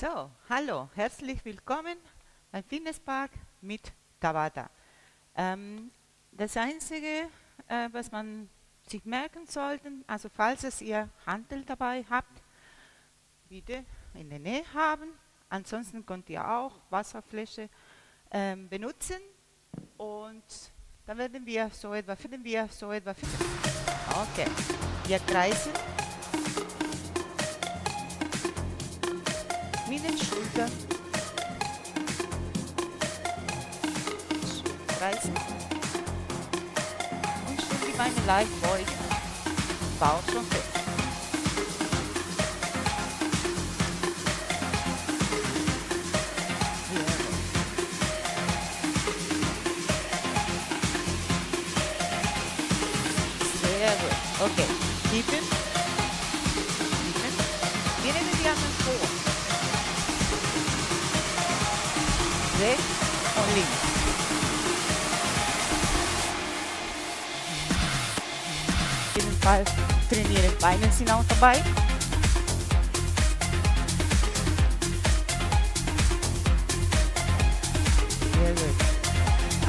So, hallo, herzlich willkommen beim Fitnesspark mit Tabata. Ähm, das Einzige, äh, was man sich merken sollte, also falls es ihr Handel dabei habt, bitte in der Nähe haben. Ansonsten könnt ihr auch Wasserfläche ähm, benutzen und dann werden wir so etwa, finden wir so etwa, okay, wir kreisen Schultern. Reißen. Und schon die Beine leicht beugen. Bauch schon fest. Okay. keep Tiefen. Rechts und links. Ebenfalls trainieren Beine sind auch dabei. Sehr gut.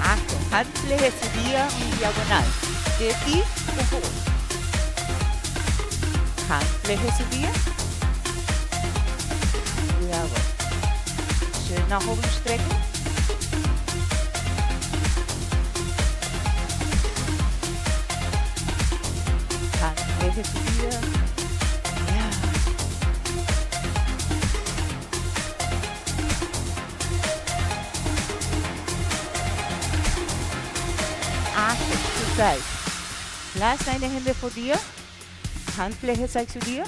Achtung, Handfläche zu dir und diagonal. Sehr tief und hoch. Handfläche zu dir. Jawohl. Schön nach oben strecken. Handfläche zu dir. Ja. Achtung zur Seite. Lass deine Hände vor dir. Handfläche zeigt zu dir.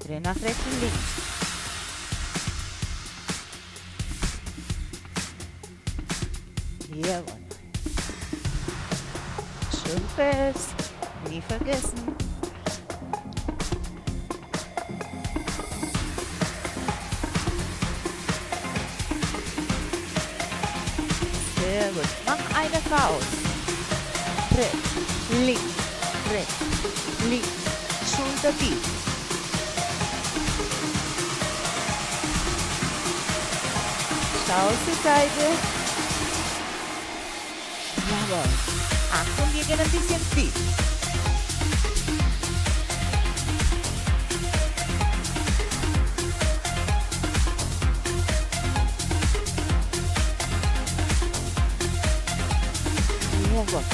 Dreh nach rechts und links. Fest. Nie vergessen. Sehr gut. Mach eine Faust. Rechts, links, rechts, links. Schulter tief. Schau zur Seite. Jawohl. Achtung, wir gehen ein bisschen tief. Jawohl.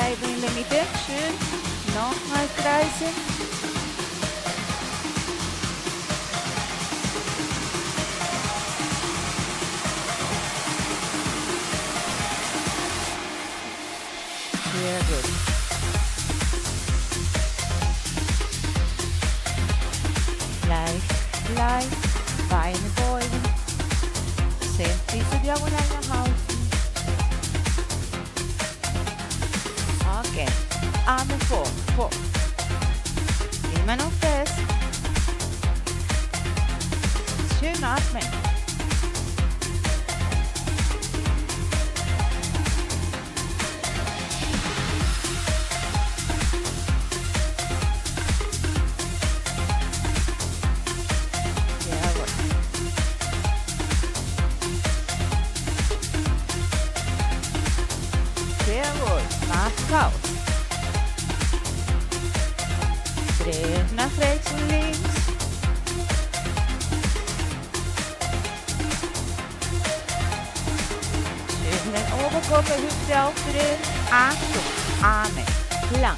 Bleiben Mitte. Schön. Nochmal kreisen. in den Oberkörperhüfte aufdrehen. Lang.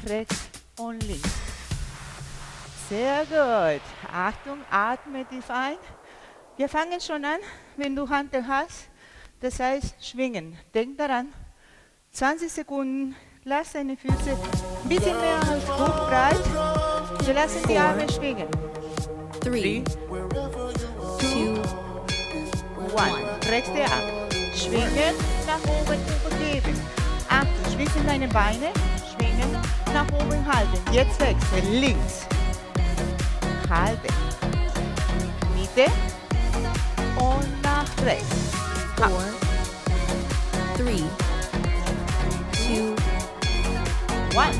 Nach rechts und links. Sehr gut. Achtung, atme tief ein. Wir fangen schon an, wenn du Hantel hast. Das heißt, schwingen. Denk daran, 20 Sekunden, lass deine Füße ein bisschen mehr als hochbreit. Wir lassen die Arme schwingen. three, two, One. Rechte Arm. Schwingen, nach oben übergeben. Achtung, schließen deine Beine. Schwingen, nach oben halten. Jetzt wechseln. Links. Halten. Mitte. Und nach rechts. Ah. four, three, two, One.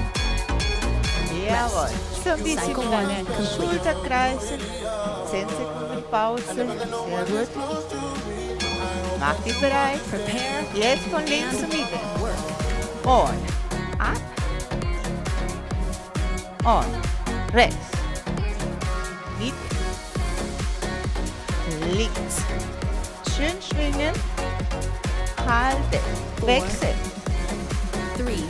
Jawohl. So ein bisschen Cycle deine one complete. Schulter kreisen. 10 Sekunden Pause. Sehr gut. Mach dich bereit. prepare, Jetzt von links zur Mitte. Und ab. Und rechts. Mitte. Links. Schön schwingen. Halte. Wechsel. Three,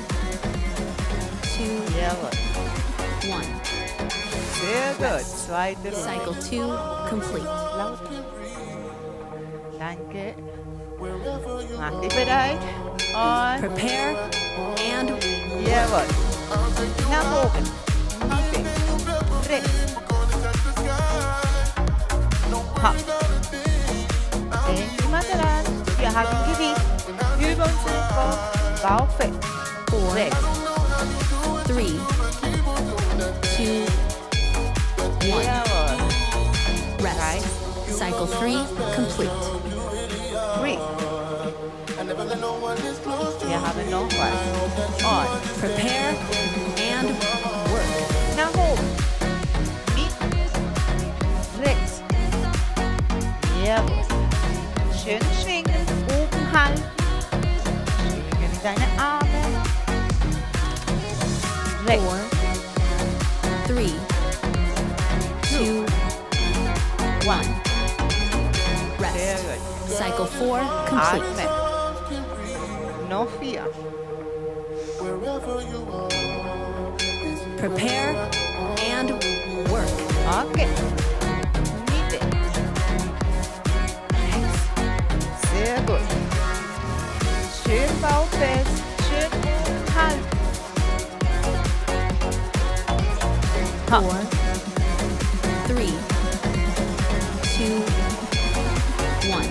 two, Jawohl. one. Sehr gut. Zweite. Cycle two complete. Laut. Danke. Mach dich bereit. Und Prepare and jawohl. Nach oben. Hopp. Denk immer daran, wir haben Gewicht über unseren Kopf, Bauch fest. four, Rechts. three, two, one. Jawohl. Rest. Cycle three complete. Three. Wir haben noch was. Und Prepare Jawohl. Schön schwingen. Oben halten. Schwingen deine Arme. Rechts. Four, three, two, one. Sehr Rest. gut. Cycle four complete. Atmen. Noch vier. Prepare and work. Okay. Sehr gut. Schön Bauch fest. Schön oben halten. Four, three, two, one.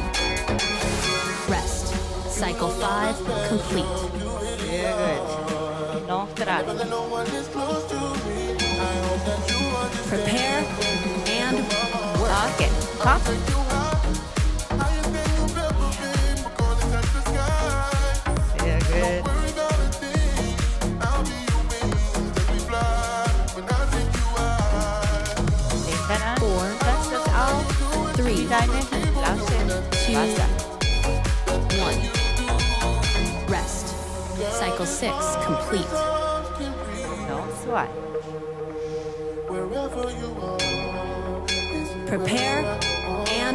Rest. Cycle five complete. Sehr gut. Noch drei. Prepare and work. Okay. Hopp. Sehr six complete. Noch zwei. Prepare and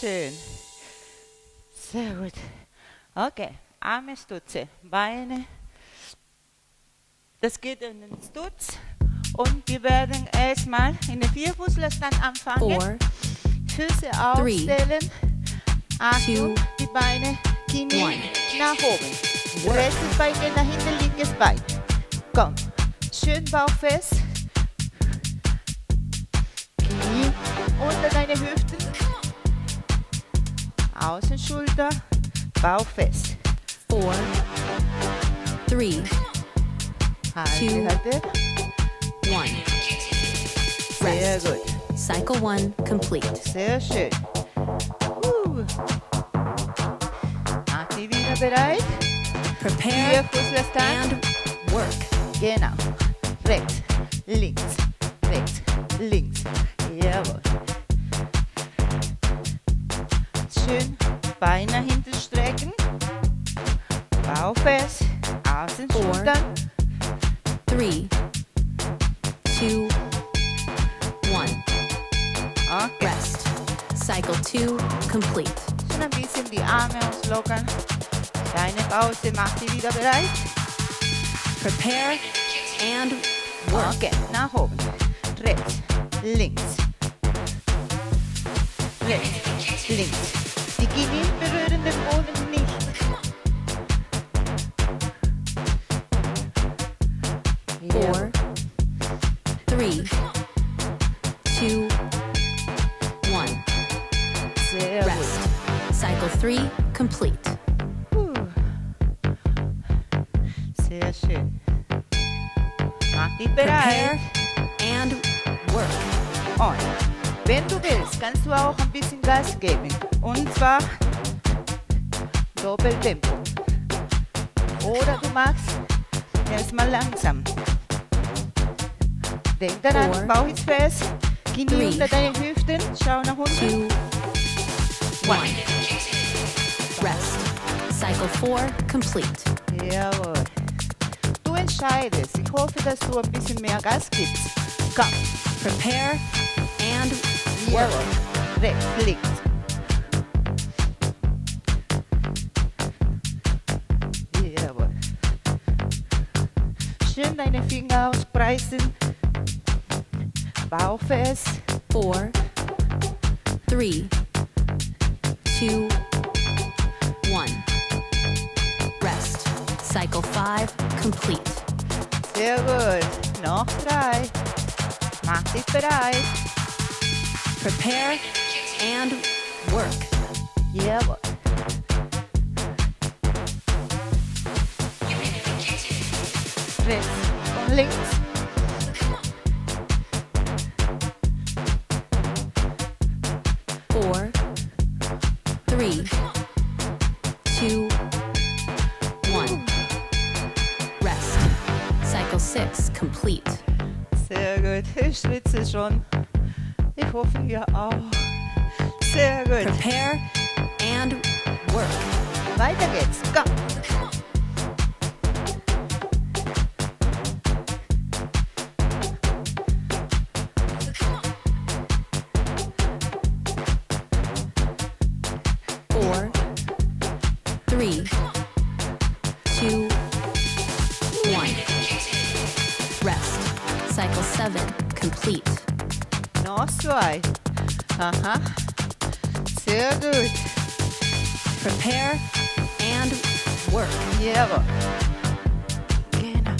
schön. Sehr gut. Okay, Arme Stutze, Beine. Das geht in den Stutz. Und wir werden erstmal in den Vierfußlerstand anfangen. four, Füße aufstellen. Achtung, die Beine, Knie one. nach oben. Rechtes Bein geht nach hinten, linkes Bein. Komm, schön Bauch fest. Knie unter deine Hüften. Außenschulter, Bauch fest. four, three, Halte, Two. halte. one. Sehr gut, Cycle one complete. sehr schön. Uh. Mach die wieder bereit. Prepare and work. Genau. Rechts, links, rechts, links. Jawohl. Schön Beine nach hinten strecken. Bauch fest. Außenschultern. Three, two, one. Okay. Rest. Cycle two complete. Schon ein bisschen die Arme auslockern. Kleine Pause. Mach die wieder bereit. Prepare and work. Okay. Nach oben. Rechts, links. Rechts, links. Die Knie berühren den Boden nicht. Four, three, two, one. Sehr gut. Rest. Cycle three complete. Puh. Sehr schön. Mach dich Prepare bereit. Willst, kannst du auch ein bisschen Gas geben. Und zwar Doppeltempo. Oder du machst erstmal langsam. Denk daran, Four, Bauch ist fest, Knie three, unter deine Hüften, schau nach unten. Two, one. Rest. Cycle four complete. Jawohl. Du entscheidest. Ich hoffe, dass du ein bisschen mehr Gas gibst. Komm. Prepare and Rechts, links. Jawohl. Schön deine Finger auspreisen. Bauch fest. Four, three, two, one. Rest. Cycle five complete. Sehr gut. Noch drei. Mach dich bereit. Prepare and work. Jawohl. Rechts und links. Four, three, two, one. Rest. Cycle six complete. Sehr gut. Ich schwitze schon. Ich hoffe, ihr auch. Sehr gut. Prepare and work. Weiter geht's. Komm. Four, three, two, one. Rest. Cycle seven complete. Zwei. Aha. Uh-huh. Sehr gut. Prepare and work. Jawohl. Genau.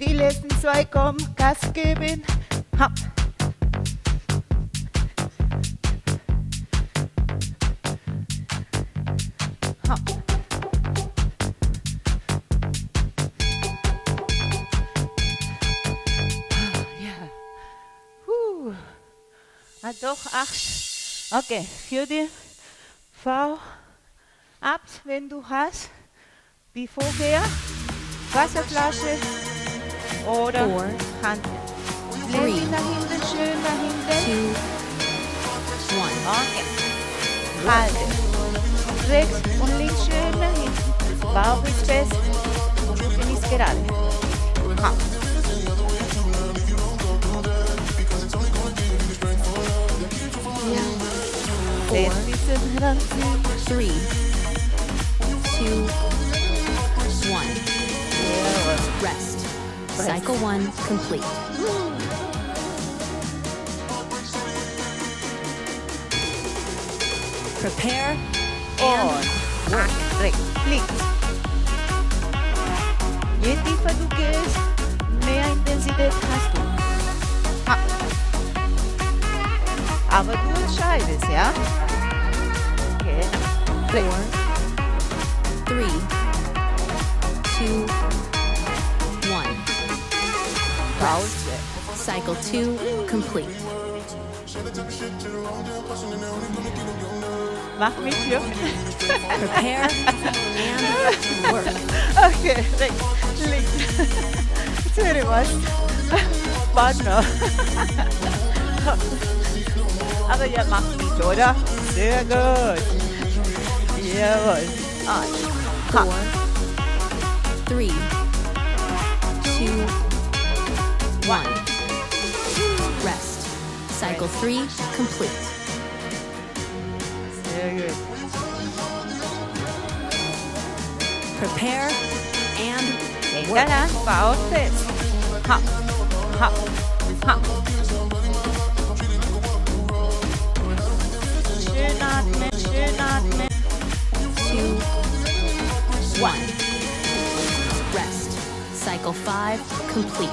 Die letzten zwei kommen. Gas geben. Hopp. Doch, acht. Okay, für die V ab, wenn du hast, wie vorher, Wasserflasche oder Four, Hand. Lehn dich nach hinten, schön nach hinten. two, one. Okay. Halte. Rechts und links schön nach hinten. Bauch ist fest. Rücken ist gerade. Komm. Ja. Den bisschen ranziehen. Three, two, one. Rest. Cycle one complete. Prepare and Und Arm, rechts, links. Je tiefer du gehst, Aber du entscheidest, ja? Genau. four, three, two, one. Pause. Cycle two complete. Mach mich hier. Prepare and work. Okay, links. Höre ich was. Partner. Aber ihr macht mit, oder? Sehr gut. Jawohl. Und ha. Four, three, two, one. Rest. Cycle three complete. Sehr gut. Prepare and Denk work. daran, Bauch fest. Ha. Ha. Ha. Atmen, schön atmen. two, one. Rest. Cycle five complete.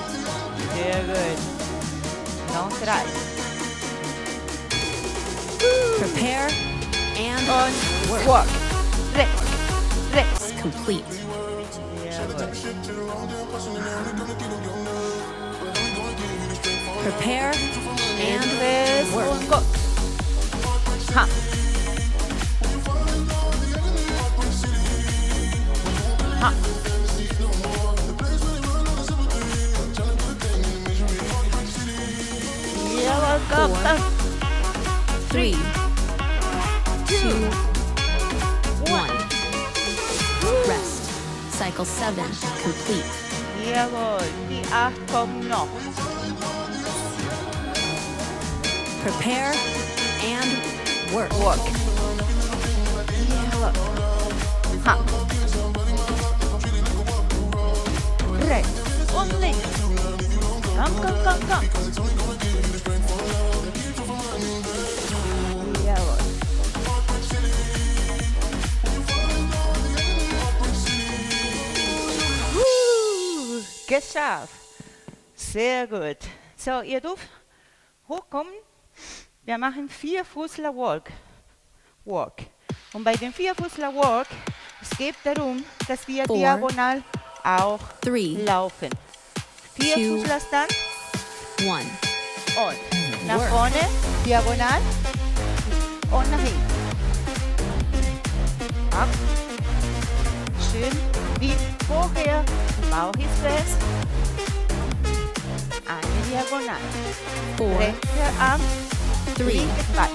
Gut. Noch drei. Prepare and work. walk. Rechts, rechts. Complete. Jawohl. Prepare and work. Go. Ha. Ha. Jawohl, komm, Four. three, two, one. Rest. Cycle seven complete. Jawohl, die acht kommen noch. Prepare and work. Walk. Jawohl. Ha. Rechts und links. Komm, komm, komm, komm. Jawohl. Uh, geschafft. Sehr gut. So, ihr dürft hochkommen. Wir machen vier Fußler Walk. Walk. Und bei dem Vierfußler Walk, es geht darum, dass wir Four. diagonal auch Three, laufen. Vier Two. Fußler dann one. und nach Work. vorne, diagonal und nach hinten. Ab. Schön wie vorher. Bauch ist fest. Eine Diagonal. Four, Rechter Arm, three, linkes Bein.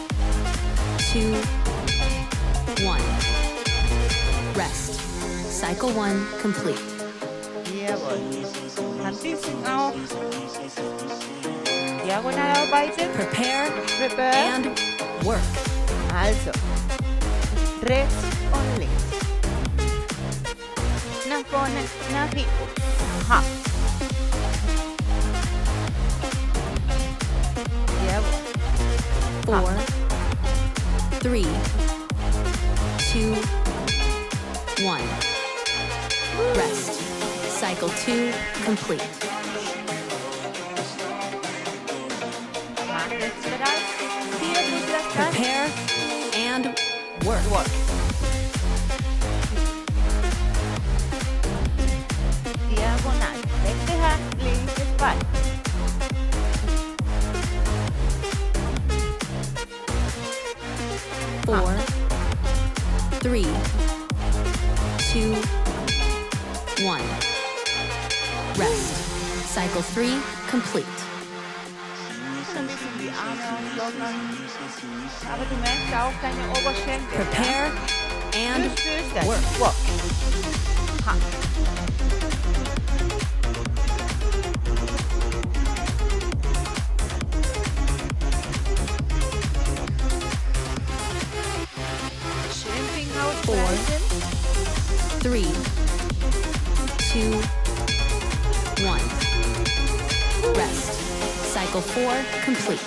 two, one. Rest. Cycle one complete. Jawohl. Ein bisschen auch diagonal arbeiten. Prepare Prepare. and work. Also, rechts und links. Nach vorne, nach hinten. Ha. Jawohl. Four, three, two, one. Rest. Cycle two complete. Mach jetzt bereit. Vier Fußler stand. Prepare and work. Walk. Diagonal. Rechte Hand, linkes Bein. Four, three, two, one rest. Cycle three complete. Prepare and work. work. Four, three, two, Cycle four complete.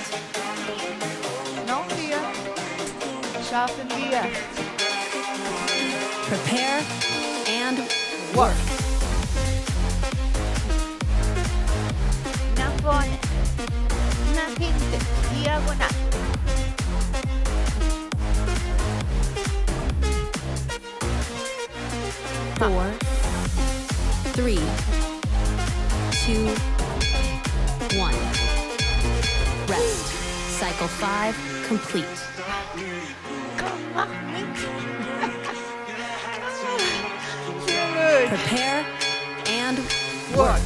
Noch vier. Schaffen wir. Prepare and Work. Nach vorne. Hinten. Diagonal. four, three, two, one. Cycle five complete. Komm, mach mit. Sehr gut. Prepare and Work.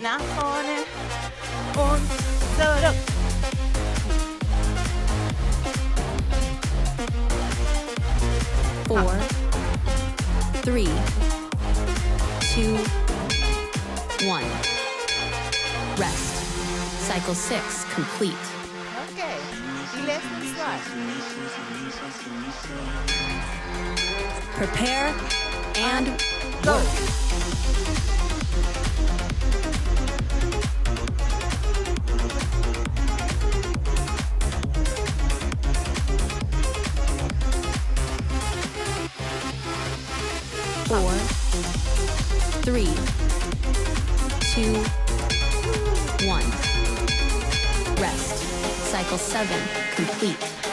Nach vorne und zurück. four, three, two, one. Rest. Cycle six complete. Okay, letzten zwei. Prepare and Go. Cycle seven complete.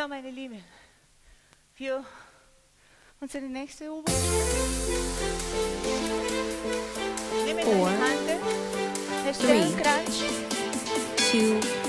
So, meine Lieben, für unsere nächste Übung. Four, three. Two,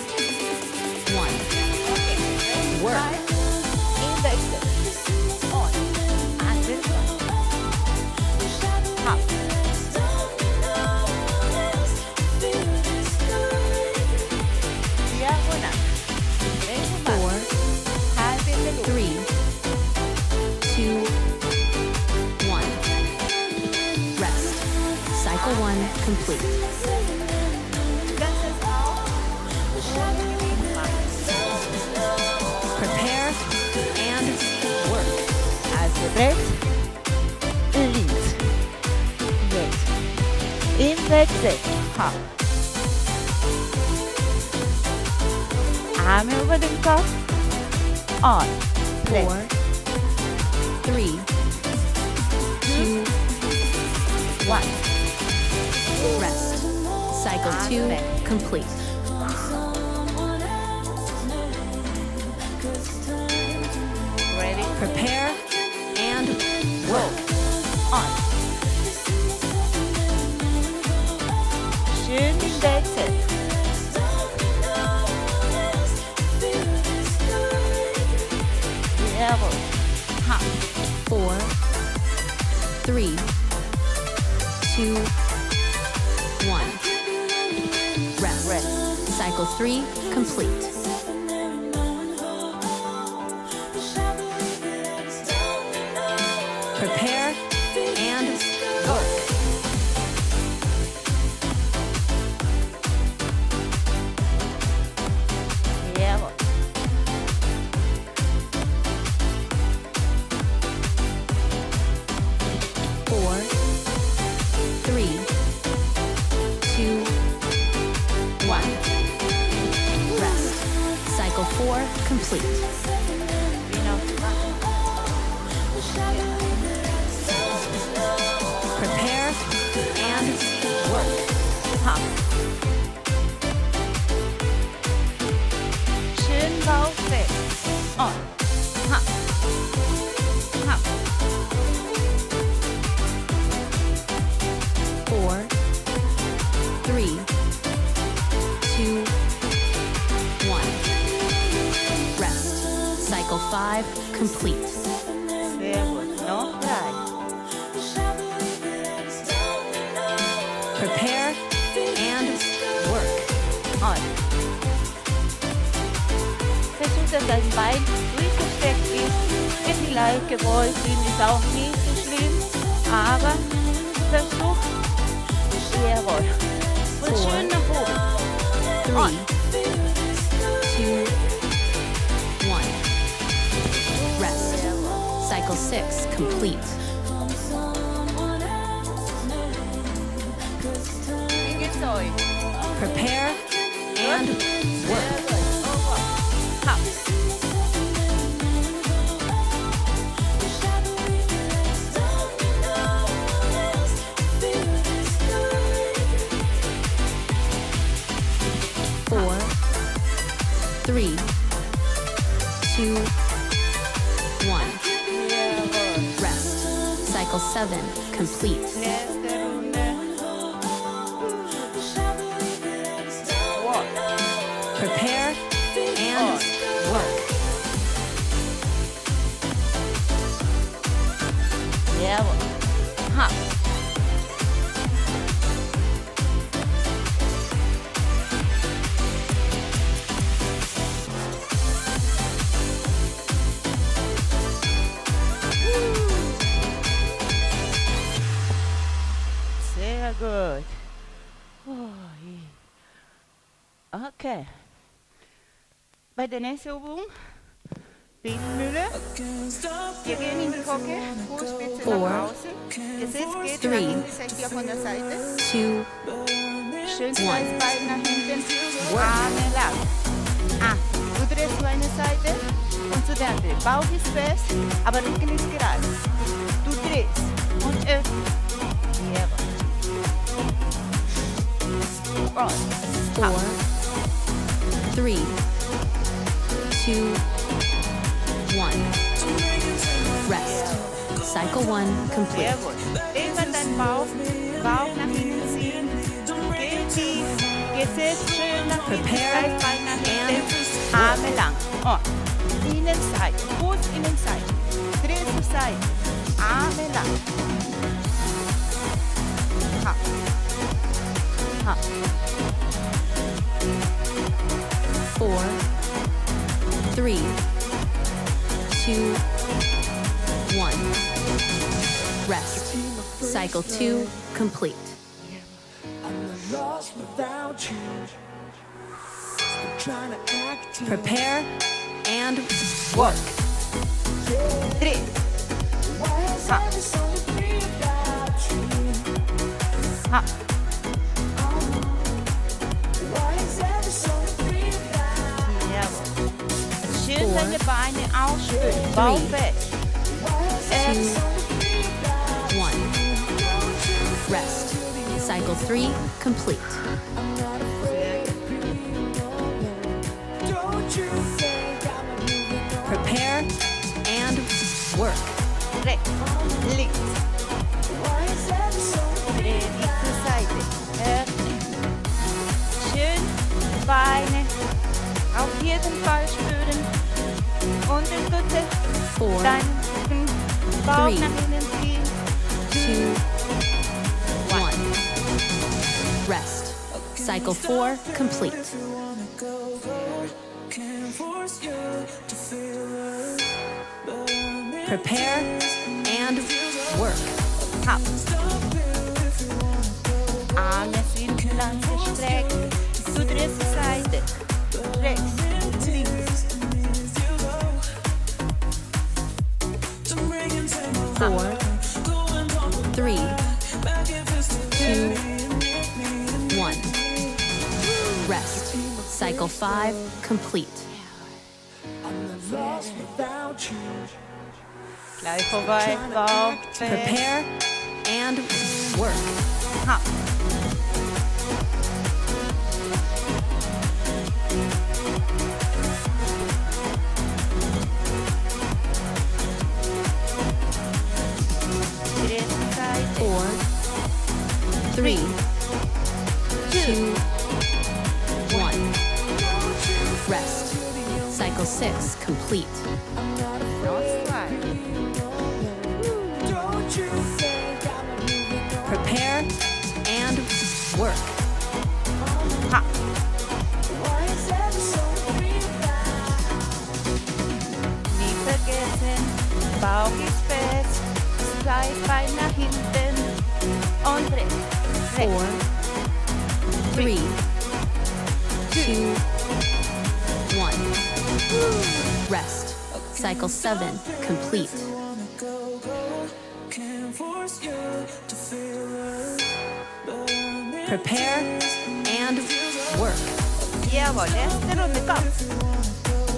Jawohl. Ha. Four, three, two, one. Rest. Rest. Cycle three complete. Cycle 5 complete. Sehr gut, noch drei. Prepare and work on. Versuch, dass das Bein durchgestreckt ist. Wenn die Leiche gewollt sind, ist auch nicht so schlimm. Aber versuch, jawohl. Und schön nach oben. Three. On. Six complete. Prepare and work. Seven complete. Prepare and work. Jawohl. Ha. Bei der nächsten Übung, Bildmühle. Wir gehen in die Hocke, Fußspitze Four. nach außen. Gesetzt geht Three. nach hinten, seid ihr von der Seite. Two, Schön das Bein nach hinten, Arme lang. Ah, du drehst zu einer Seite und zu der anderen. Bauch ist fest, aber Rücken ist gerade. Du drehst und öffnest. Jawohl. Und four, three, two, one. Rest. Cycle one complete. Bauch, Bauch nach hinten ziehen. Tief, schön nach hinten, Prepare Bein nach hinten, Arme lang. Innenseite, Fuß. Dreh zur Seite, Arme lang. Ha. Ha. Four, three, two, one. Rest. Cycle two complete. Prepare and work. Dreh. Ha. Ha. Four. deine Beine ausspülen, Bauch Three. Two, one. Rest. Cycle three complete. Prepare and work. rechts, links. Dreh dich zur Seite. Öffnen. Schön Beine auf jeden Fall spüren. Unterstütze Four, deinen Bauch Three. nach innen ziehen. two, one. Rest. Cycle four complete. Prepare and work. Hab. Arme sind lang gestreckt. Du drehst zur Seite. Rechts, Four, three, two, one. Rest. Cycle five complete. Lost without you. Gleich vorbei. Bauch fest. Prepare and work. Hab. four, three, two, one. Rest. Cycle six complete. Prepare and work. Bauch ist fest, sei fein nach hinten. Afraid three, two, one. Rest. Cycle seven complete. Prepare and work. Jawohl, erste Runde, komm.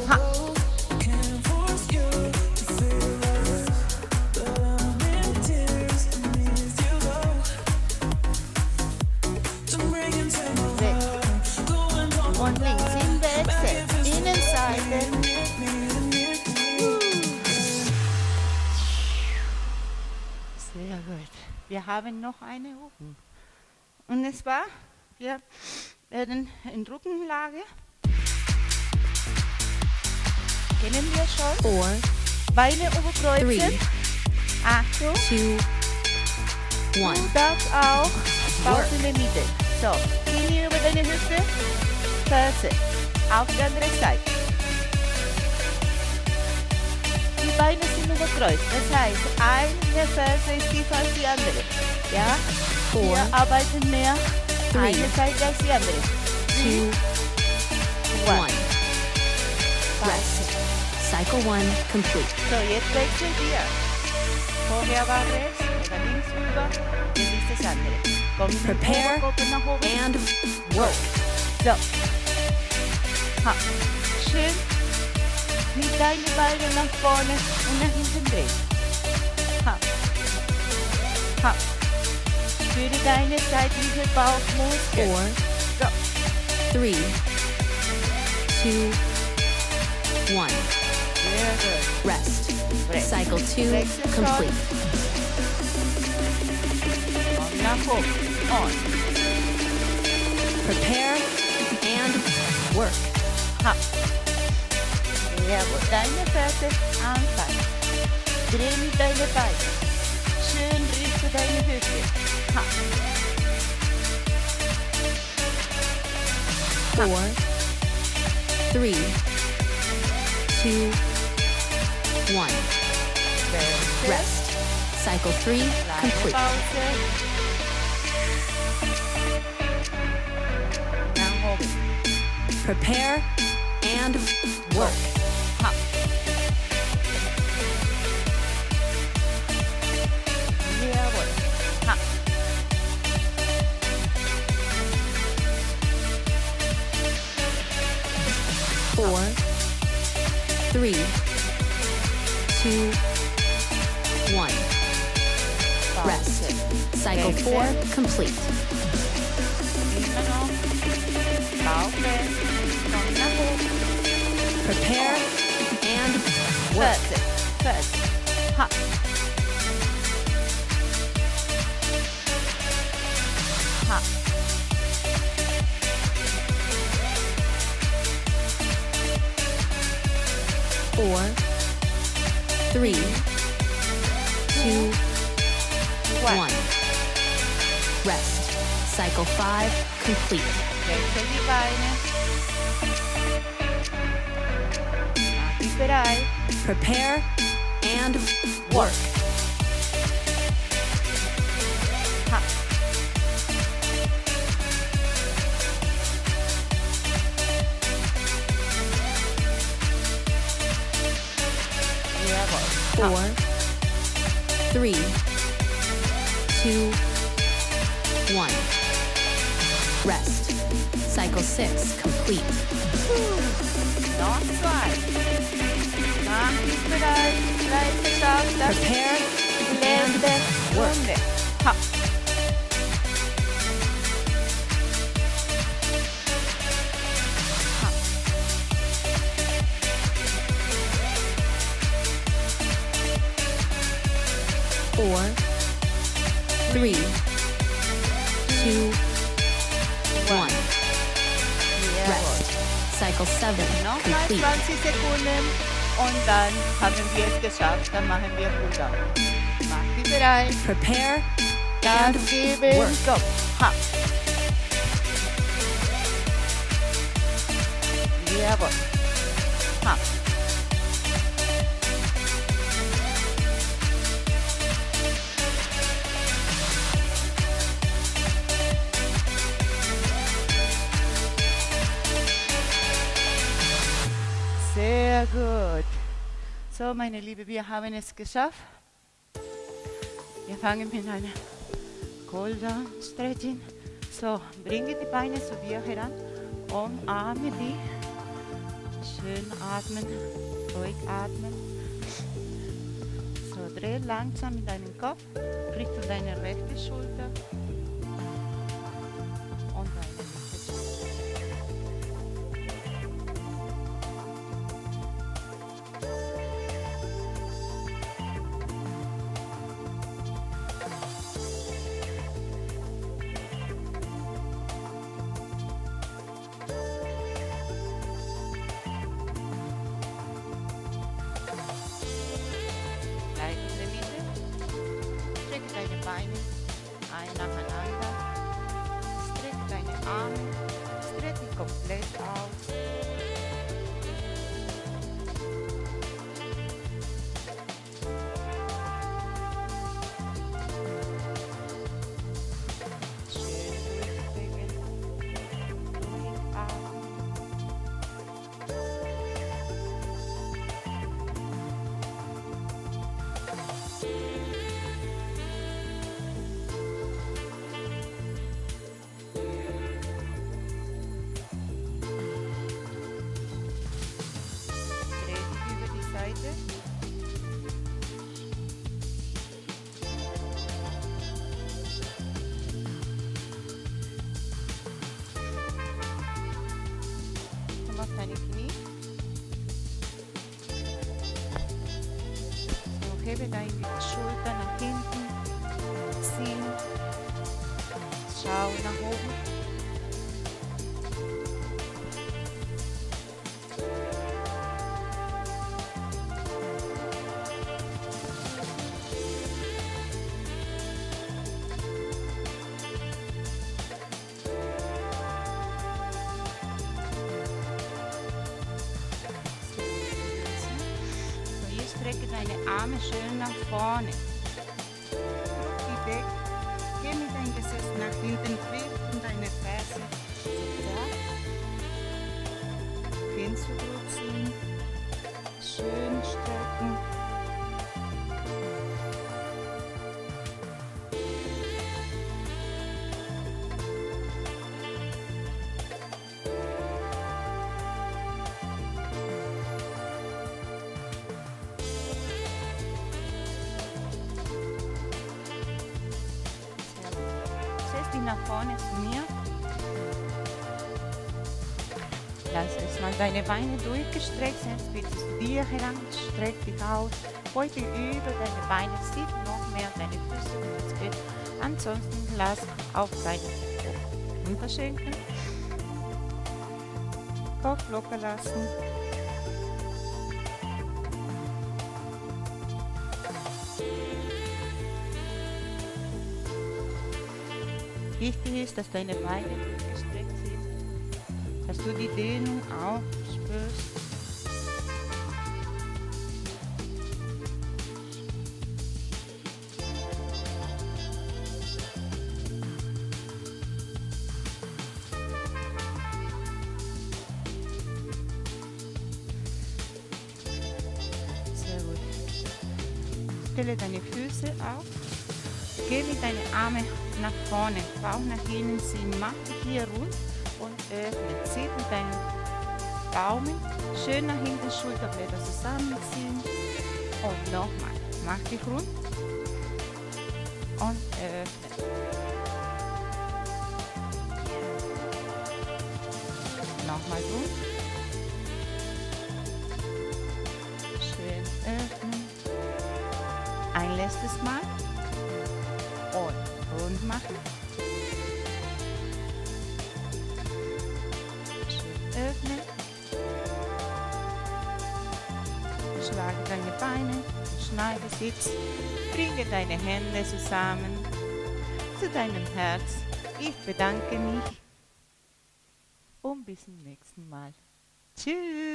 Ha. Sechs. Wir haben noch eine Übung. Und es war, wir werden in Rückenlage. Kennen wir schon. Four, Beine überkreuzen. Three. Achtung. two, Du one. darfst auch Bauch Work. in der Mitte. So, Knie über deine Hüfte. Ferse. Auf die andere Seite. Die Beine sind Das heißt, eine Ferse ist als die andere. Ja? Four, Wir arbeiten mehr Three. eine Seite als die andere. two, One. one. Rest. Cycle one complete. So, jetzt. Vorher war oder links über, jetzt ist das andere. Komm Prepare. And work. So. Ha. Schön mit deinen Beinen nach vorne und nach hinten drehen. Ha. Ha. Spüre deine seitliche Bauchmuskeln. Four, So. three, two, one. Sehr gut. Rest. Rest. Cycle two Wechsel complete. Oben. Und. Prepare and work. Ha. Jawohl, deine Ferse anfangen. Dreh mit deine Beine. Schön richte deine Hüfte. Ha. Four, three, two, one. Rest. Cycle three complete. Prepare and work. Three, two, one. Rest. Cycle four complete. Immer noch. Bauch fest. Komm nach oben. Prepare and work. Four, three, two, one. Rest. Cycle five complete. Wechsel die Beine. Mach dich bereit. Prepare and work. Four, three, two, one. Rest. Cycle six complete. Noch zwei. Mach dich bereit. Gleich geschafft. Das Prepare ist die and letzte work. 20 Sekunden und dann haben wir es geschafft. Dann machen wir Cooldown. Mach dich bereit. Prepare Gas geben. Go. Ha. Jawohl. Ha. So, meine Liebe, wir haben es geschafft. Wir fangen mit einer Golden Stretching. So, bringe die Beine zu dir heran. Umarme die. Schön atmen, ruhig atmen. So, dreh langsam in deinen Kopf, Richtung deine rechte Schulter. Strecke deine Arme schön nach vorne. Die weg. Geh mit deinem Gesäß nach hinten, und deine Ferse sofort. Hin zurückziehen. Schön strecken. Vorne zu mir. Lass erstmal deine Beine durchgestreckt sein. Bitte zu dir heran. Streck dich aus. Beutel über deine Beine. Sieht noch mehr deine Füße und das geht. Ansonsten lass auf deine Unterschenkel. Kopf locker lassen. Wichtig ist, dass deine Beine durchgestreckt sind, dass du die Dehnung auch spürst. Sehr gut. Stelle deine Füße auf. Gebe deine Arme nach vorne, Bauch nach innen ziehen. Mach dich hier rund und öffne. Zieh mit deinen Daumen schön nach hinten, Schulterblätter zusammenziehen. Und nochmal. Mach dich rund und öffne. Schneide Sitz, bringe deine Hände zusammen zu deinem Herz. Ich bedanke mich und bis zum nächsten Mal. Tschüss.